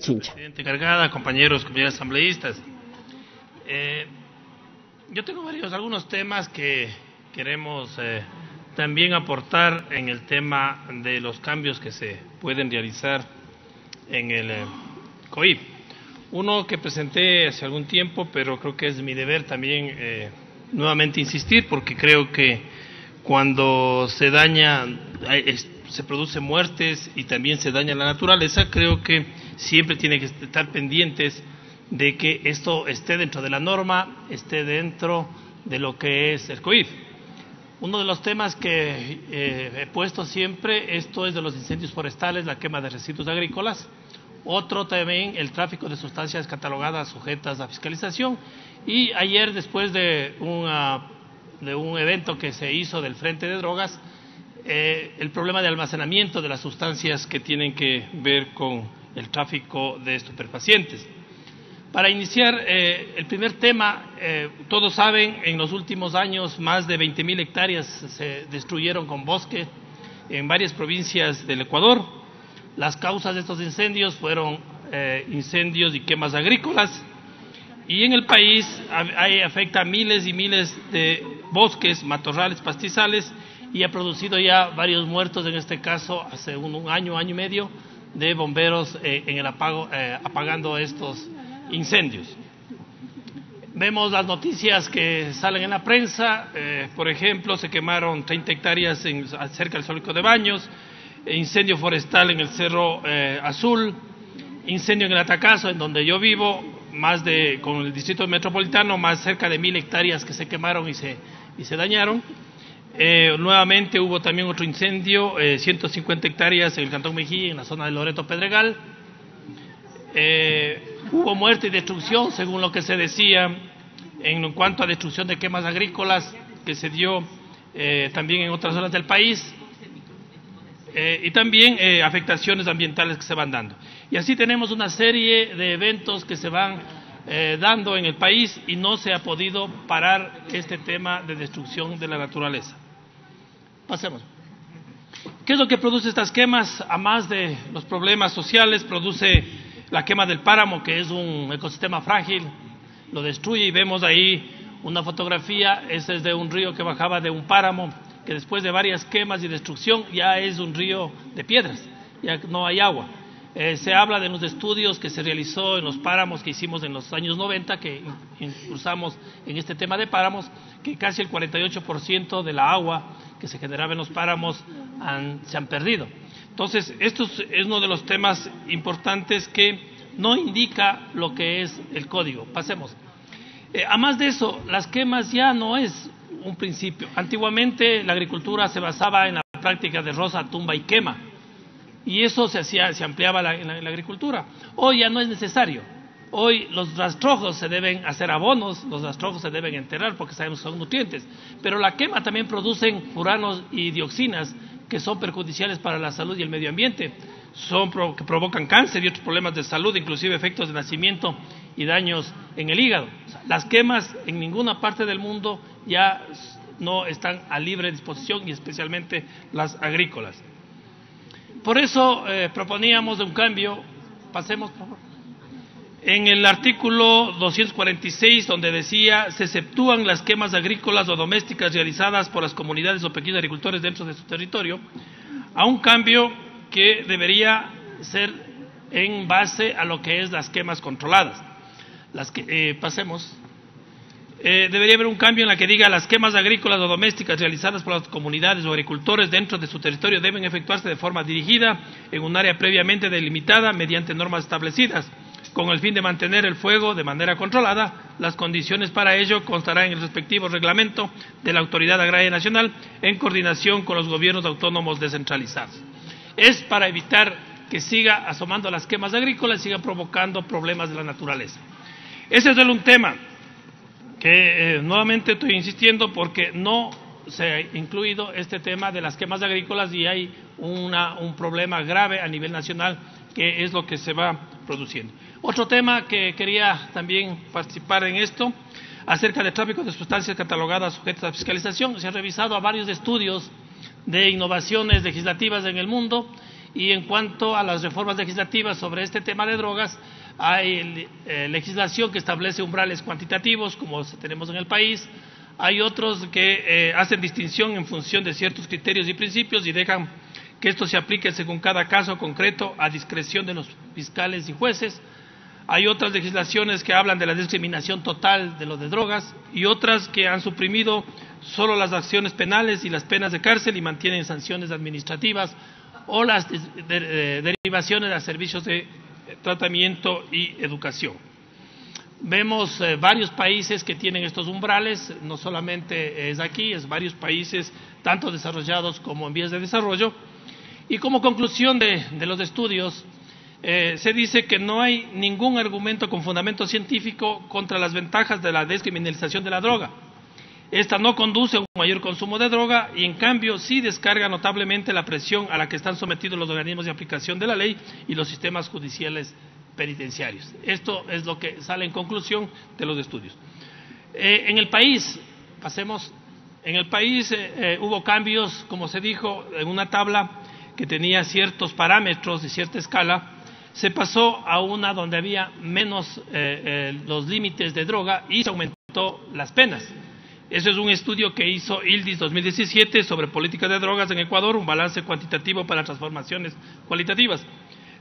Presidente Cargada, compañeros, compañeras asambleístas. Eh, yo tengo varios, algunos temas que queremos eh, también aportar en el tema de los cambios que se pueden realizar en el eh, COIP. Uno que presenté hace algún tiempo, pero creo que es mi deber también eh, nuevamente insistir, porque creo que cuando se daña, se producen muertes y también se daña la naturaleza, creo que siempre tiene que estar pendientes de que esto esté dentro de la norma, esté dentro de lo que es el COIF. Uno de los temas que eh, he puesto siempre, esto es de los incendios forestales, la quema de residuos agrícolas. Otro también, el tráfico de sustancias catalogadas sujetas a fiscalización. Y ayer, después de, de un evento que se hizo del Frente de Drogas, eh, el problema de almacenamiento de las sustancias que tienen que ver con el tráfico de estupefacientes. Para iniciar, eh, el primer tema, eh, todos saben, en los últimos años más de 20.000 hectáreas se destruyeron con bosque en varias provincias del Ecuador. Las causas de estos incendios fueron eh, incendios y quemas agrícolas. Y en el país ha- hay- afecta a miles y miles de bosques, matorrales, pastizales y ha producido ya varios muertos, en este caso hace un, un año, año y medio, de bomberos eh, en el apago, eh, apagando estos incendios. Vemos las noticias que salen en la prensa, eh, por ejemplo, se quemaron 30 hectáreas en- cerca del Zoológico de Baños, incendio forestal en el Cerro Azul, incendio en el Atacazo, en donde yo vivo, más de, con el distrito metropolitano, más cerca de mil hectáreas que se quemaron y se, y se dañaron. Eh, nuevamente hubo también otro incendio, eh, 150 hectáreas en el Cantón Mejía, en la zona de Loreto Pedregal. Eh, hubo muerte y destrucción, según lo que se decía, en cuanto a destrucción de quemas agrícolas, que se dio eh, también en otras zonas del país. Y también afectaciones ambientales que se van dando. Y así tenemos una serie de eventos que se van dando en el país y no se ha podido parar este tema de destrucción de la naturaleza. Pasemos. ¿Qué es lo que produce estas quemas? A más de los problemas sociales, produce la quema del páramo, que es un ecosistema frágil, lo destruye y vemos ahí una fotografía, ese es de un río que bajaba de un páramo, que después de varias quemas y destrucción ya es un río de piedras, ya no hay agua. Eh, se habla de los estudios que se realizó en los páramos que hicimos en los años 90, que impulsamos en este tema de páramos, que casi el 48% de la agua que se generaba en los páramos se han perdido. Entonces, esto es, uno de los temas importantes que no indica lo que es el código. Pasemos. Eh, además de eso, las quemas ya no es un principio. Antiguamente la agricultura se basaba en la práctica de roza, tumba y quema. Y eso se hacía, se ampliaba la- en, la, agricultura. Hoy ya no es necesario. Hoy los rastrojos se deben hacer abonos, los rastrojos se deben enterrar porque sabemos que son nutrientes. Pero la quema también producen furanos y dioxinas que son perjudiciales para la salud y el medio ambiente. Son que provocan cáncer y otros problemas de salud, inclusive efectos de nacimiento y daños en el hígado. Las quemas en ninguna parte del mundo ya no están a libre disposición y especialmente las agrícolas. Por eso eh, proponíamos un cambio, pasemos por favor. En el artículo 246, donde decía, se exceptúan las quemas agrícolas o domésticas realizadas por las comunidades o pequeños agricultores dentro de su territorio, a un cambio que debería ser en base a lo que es las quemas controladas. Las que, eh, pasemos. Eh, debería haber un cambio en la que diga las quemas agrícolas o domésticas realizadas por las comunidades o agricultores dentro de su territorio deben efectuarse de forma dirigida en un área previamente delimitada mediante normas establecidas. Con el fin de mantener el fuego de manera controlada, las condiciones para ello constarán en el respectivo reglamento de la Autoridad Agraria Nacional en coordinación con los gobiernos autónomos descentralizados. Es para evitar que siga asomando las quemas agrícolas y sigan provocando problemas de la naturaleza. Ese es solo un tema que eh, nuevamente estoy insistiendo porque no se ha incluido este tema de las quemas agrícolas y hay una- un problema grave a nivel nacional que es lo que se va produciendo. Otro tema que quería también participar en esto, acerca del tráfico de sustancias catalogadas sujetas a fiscalización, se ha revisado a varios estudios de innovaciones legislativas en el mundo Y en cuanto a las reformas legislativas sobre este tema de drogas, hay eh, legislación que establece umbrales cuantitativos, como tenemos en el país. Hay otros que eh, hacen distinción en función de ciertos criterios y principios y dejan que esto se aplique según cada caso concreto a discreción de los fiscales y jueces. Hay otras legislaciones que hablan de la discriminación total de lo de drogas y otras que han suprimido solo las acciones penales y las penas de cárcel y mantienen sanciones administrativas o las derivaciones a servicios de tratamiento y educación. Vemos eh, varios países que tienen estos umbrales, no solamente es aquí, es varios países, tanto desarrollados como en vías de desarrollo. Y como conclusión de, los estudios, eh, se dice que no hay ningún argumento con fundamento científico contra las ventajas de la descriminalización de la droga. Esta no conduce a un mayor consumo de droga y, en cambio, sí descarga notablemente la presión a la que están sometidos los organismos de aplicación de la ley y los sistemas judiciales penitenciarios. Esto es lo que sale en conclusión de los estudios. Eh, en el país, pasemos, en el país eh, hubo cambios, como se dijo, en una tabla que tenía ciertos parámetros y cierta escala, se pasó a una donde había menos eh, eh, los límites de droga y se aumentó las penas. Ese es un estudio que hizo ILDIS 2017 sobre política de drogas en Ecuador, un balance cuantitativo para transformaciones cualitativas.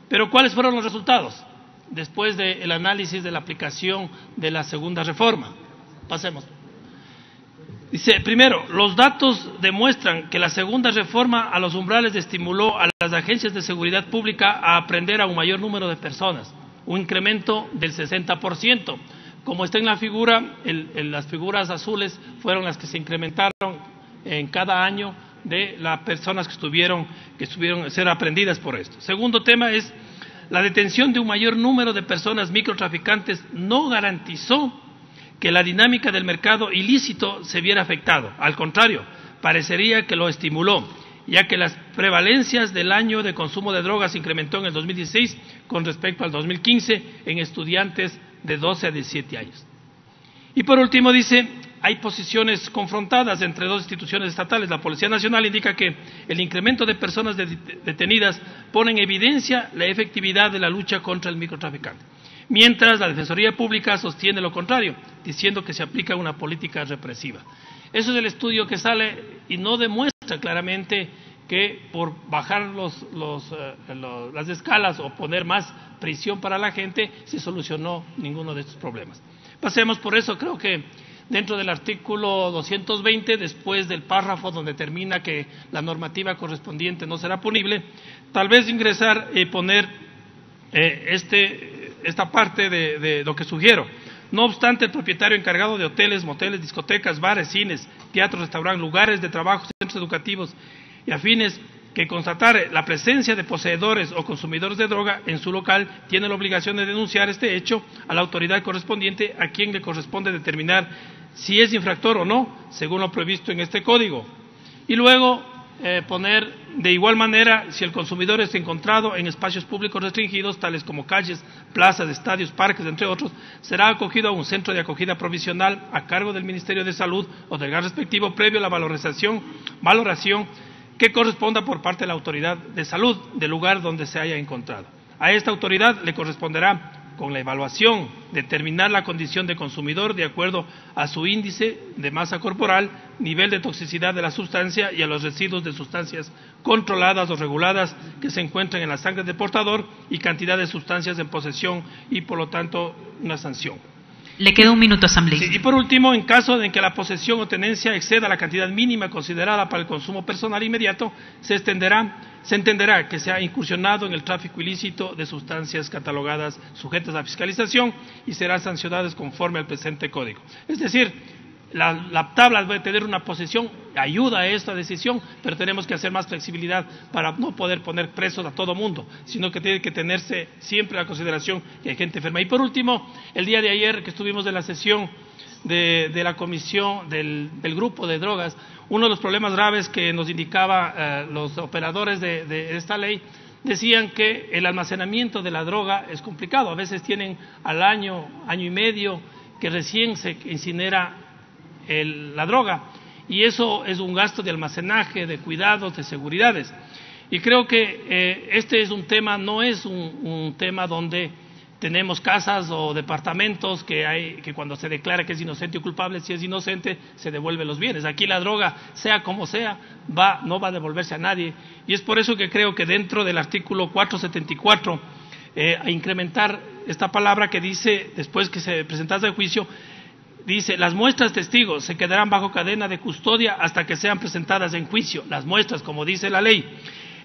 Pero ¿cuáles fueron los resultados después del análisis de la aplicación de la segunda reforma? Pasemos. Dice, primero, los datos demuestran que la segunda reforma a los umbrales estimuló a las agencias de seguridad pública a aprender a un mayor número de personas, un incremento del 60%. Como está en la figura, las figuras azules fueron las que se incrementaron en cada año de las personas que estuvieron, que estuvieron ser aprendidas por esto. Segundo tema es la detención de un mayor número de personas microtraficantes no garantizó que la dinámica del mercado ilícito se viera afectado. Al contrario, parecería que lo estimuló, ya que las prevalencias del año de consumo de drogas incrementó en el 2016 con respecto al 2015 en estudiantes de 12 a 17 años. Y por último dice, hay posiciones confrontadas entre dos instituciones estatales. La Policía Nacional indica que el incremento de personas detenidas pone en evidencia la efectividad de la lucha contra el microtraficante mientras la Defensoría Pública sostiene lo contrario, diciendo que se aplica una política represiva. Eso es el estudio que sale y no demuestra claramente que por bajar eh, las escalas o poner más prisión para la gente se solucionó ninguno de estos problemas. Pasemos por eso, creo que dentro del artículo 220, después del párrafo donde termina que la normativa correspondiente no será punible, tal vez ingresar y poner eh, este esta parte de, lo que sugiero. No obstante, el propietario encargado de hoteles, moteles, discotecas, bares, cines, teatros, restaurantes, lugares de trabajo, centros educativos y afines que constatare la presencia de poseedores o consumidores de droga en su local tiene la obligación de denunciar este hecho a la autoridad correspondiente a quien le corresponde determinar si es infractor o no, según lo previsto en este código. Y luego eh, poner de igual manera si el consumidor es encontrado en espacios públicos restringidos, tales como calles, plazas, estadios, parques, entre otros, será acogido a un centro de acogida provisional a cargo del Ministerio de Salud o del gas respectivo previo a la valorización, valoración que corresponda por parte de la autoridad de salud del lugar donde se haya encontrado. A esta autoridad le corresponderá con la evaluación, determinar la condición de consumidor de acuerdo a su índice de masa corporal, nivel de toxicidad de la sustancia y a los residuos de sustancias controladas o reguladas que se encuentran en la sangre del portador y cantidad de sustancias en posesión y, por lo tanto, una sanción. Le queda un minuto, asambleísta. y por último, en caso de que la posesión o tenencia exceda la cantidad mínima considerada para el consumo personal inmediato, se extenderá se entenderá que se ha incursionado en el tráfico ilícito de sustancias catalogadas sujetas a fiscalización y serán sancionadas conforme al presente código. Es decir, la, tabla debe tener una posición, ayuda a esta decisión, pero tenemos que hacer más flexibilidad para no poder poner presos a todo mundo, sino que tiene que tenerse siempre a consideración que hay gente enferma. Y por último, el día de ayer que estuvimos en la sesión de, la comisión del, grupo de drogas, uno de los problemas graves que nos indicaba eh, los operadores de, esta ley decían que el almacenamiento de la droga es complicado. A veces tienen al año, año y medio que recién se incinera la droga y eso es un gasto de almacenaje, de cuidados, de seguridades. Y creo que eh, este es un tema, no es un, tema donde tenemos casas o departamentos que, hay, que cuando se declara que es inocente o culpable, si es inocente, se devuelve los bienes. Aquí la droga, sea como sea, va, no va a devolverse a nadie. Y es por eso que creo que dentro del artículo 474, eh, a incrementar esta palabra que dice, después que se presentase el juicio, dice, las muestras testigos se quedarán bajo cadena de custodia hasta que sean presentadas en juicio. Las muestras, como dice la ley.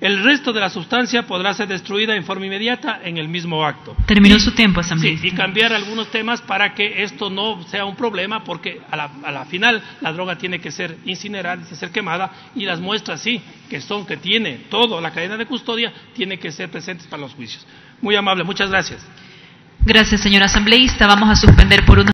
El resto de la sustancia podrá ser destruida en forma inmediata en el mismo acto. Terminó su tiempo, asambleísta. Sí, y cambiar algunos temas para que esto no sea un problema, porque a la, a la final la droga tiene que ser incinerada, tiene que ser quemada, y las muestras sí, que son, que tiene toda la cadena de custodia, tienen que ser presentes para los juicios. Muy amable, muchas gracias. Gracias, señor asambleísta. Vamos a suspender por unos